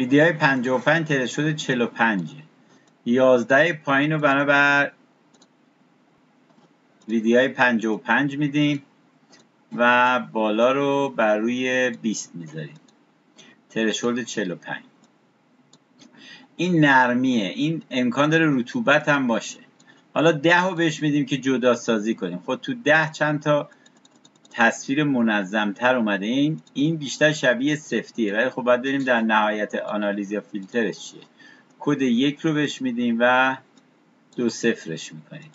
ویدیوهای 55 تره شده 45 11 پایین رو بنابر ویدیوهای 55 میدیم و بالا رو بر روی 20 می‌ذاریم. ترشولد 45 این نرمیه. این امکان داره رطوبت هم باشه. حالا ده رو بهش میدیم که جدا سازی کنیم. خب تو ده چند تا تصویر منظمتر اومده این این بیشتر شبیه سفتیه. ولی خب باید بریم در نهایت آنالیز یا فیلترش چیه. کد یک رو بهش میدیم و دو صفرش می‌کنیم.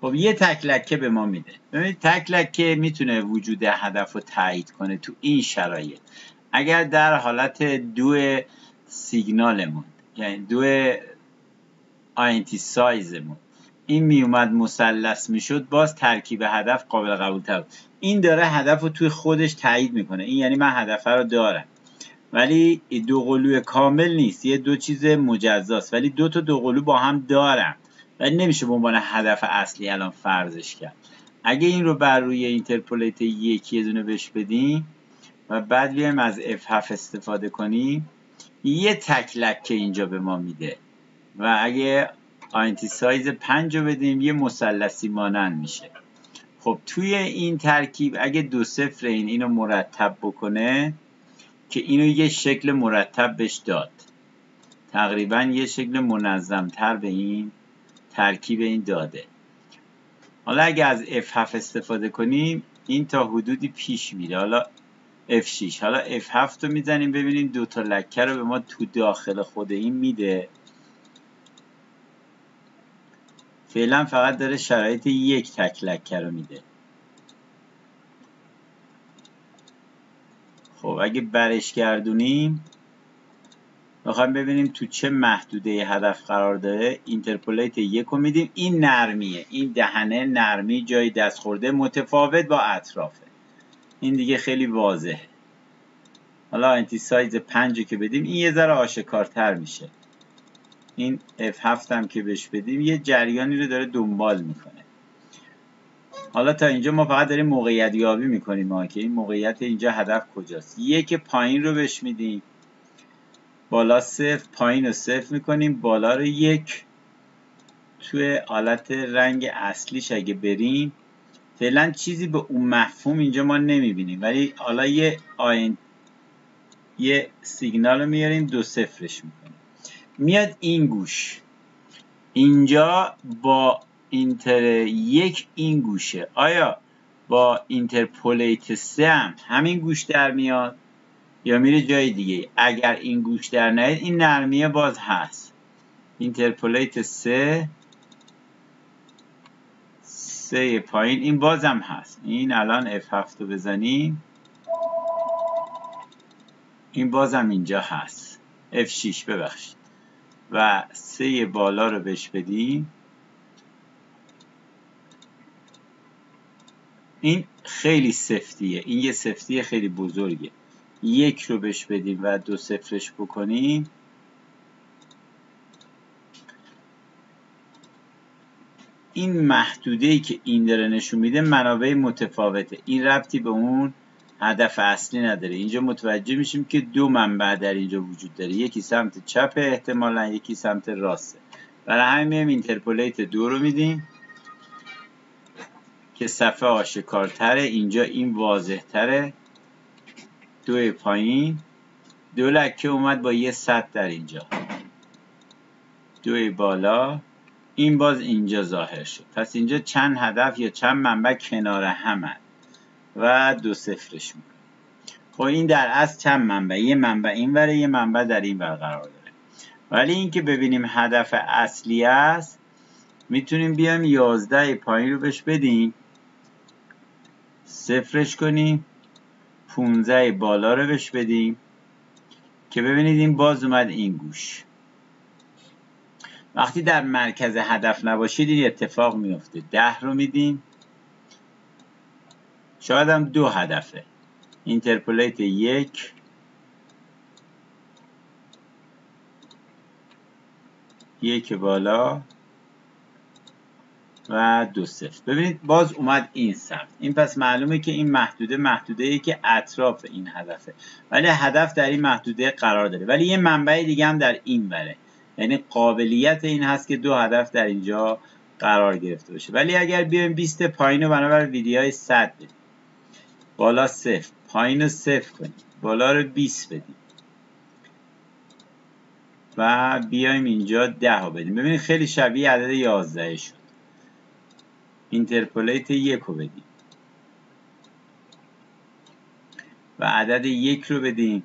خب یه تکلکه به ما میده. ببینید تکلکه می‌تونه وجود هدف رو تایید کنه تو این شرایط. اگر در حالت دو سیگنالمون یعنی دو آینتی سایزمون این میومد مثلث می‌شد باز ترکیب هدف قابل قبول تر این داره هدف رو توی خودش تایید می‌کنه. این یعنی من هدف رو دارم. ولی دو قلو کامل نیست. یه دو چیز مجزاست. ولی دو تا دو قلو با هم دارم ولی نمیشه به عنوان هدف اصلی الان فرضش کرد. اگه این رو بر روی interpolate یکی دونه بهش بدیم و بعد بیایم از F7 استفاده کنیم یه تک که اینجا به ما میده. و اگه anti size 5 رو بدیم یه مثلثی مانند میشه. خب توی این ترکیب اگه دو صفر این اینو مرتب بکنه که اینو یه شکل مرتب بهش داد. تقریبا یه شکل منظمتر به این ترکیب این داده. حالا اگه از F7 استفاده کنیم این تا حدودی پیش میره. حالا F6 حالا F7 رو می‌زنیم ببینیم دو تا لکه رو به ما تو داخل خود این میده. فعلا فقط داره شرایط یک تک لکه رو میده. خب اگه برش گردونیم می‌خوایم ببینیم تو چه محدوده هدف قرار داره. interpolate یک رو میدیم. این نرمیه. این دهنه نرمی جای دست خورده متفاوت با اطرافه. این دیگه خیلی واضحه. حالا anti size 5 که بدیم این یه ذره آشکارتر میشه. این F7 هم که بهش بدیم یه جریانی رو داره دنبال می‌کنه. حالا تا اینجا ما فقط داریم موقعیت یابی می‌کنیم ما که این موقعیت اینجا هدف کجاست. یک پایین رو بهش میدیم بالا صفر پایین رو صفر می‌کنیم بالا رو یک. توی حالت رنگ اصلیش اگه بریم فعلا چیزی به اون مفهوم اینجا ما نمی‌بینیم. ولی حالا یه آین یه سیگنال رو میاریم دو صفرش می‌کنیم. میاد این گوش. اینجا با inter یک این گوشه. آیا با interpolate سه هم همین گوش در میاد؟ یا میره جای دیگه؟ اگر این گوش در نیاد این نرمیه باز هست. interpolate سه سه پایین. این بازم هست. این الان F7 رو بزنیم. این بازم اینجا هست. F6 ببخشید. و سه بالا رو بهش بدیم. این خیلی سفتیه. این یه سفتی خیلی بزرگه. یک رو بهش بدیم و دو صفرش بکنیم. این محدوده ای که این داره نشون میده منابع متفاوته. این ربطی به اون هدف اصلی نداره. اینجا متوجه میشیم که دو منبع در اینجا وجود داره. یکی سمت چپ احتمالا یکی سمت راسته برای همین میایم اینترپولیت دو رو میدیم که صفحه آشکارتره. اینجا این واضح تره دو پایین. دو لکه اومد با یه صد در اینجا. دو بالا. این باز اینجا ظاهر شد. پس اینجا چند هدف یا چند منبع کنار همن و دو صفرش می‌کنیم خب این در اصل چند منبع؟ یه منبع این وره یه منبع در این ور قرار داره. ولی اینکه ببینیم هدف اصلی است می‌تونیم بیایم 11 پایین رو بهش بدیم. صفرش کنیم. 15 بالا رو بهش بدیم. که ببینید این باز اومد این گوش. وقتی در مرکز هدف نباشید این اتفاق میفته ده رو میدیم. شاید هم دو هدفه. اینترپولیت یک. یک بالا و دو صفر. ببینید باز اومد این سمت. این پس معلومه که این محدوده محدوده ای که اطراف این هدفه. ولی هدف در این محدوده قرار داره. ولی یه منبع دیگه هم در این بره. یعنی قابلیت این هست که دو هدف در اینجا قرار گرفته باشه. ولی اگر بیایم 20 پایین رو بنابر ویدیوهای 100 بدیم بالا صفر. پایین صفر کنیم. بالا رو 20 بدیم. و بیایم اینجا 10 رو بدیم. ببینید خیلی شبیه عدد 11 شد. اینترپولیت یک رو بدیم. و عدد یک رو بدیم.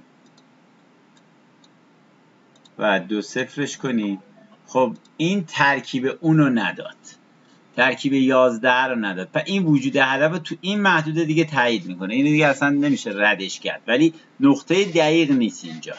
و دو صفرش کنیم. خب این ترکیب اون رو نداد. ترکیب 11 رو نداد. و این وجود هدف تو این محدوده دیگه تایید می‌کنه. این دیگه اصلا نمیشه ردش کرد. ولی نقطه دقیق نیست اینجا.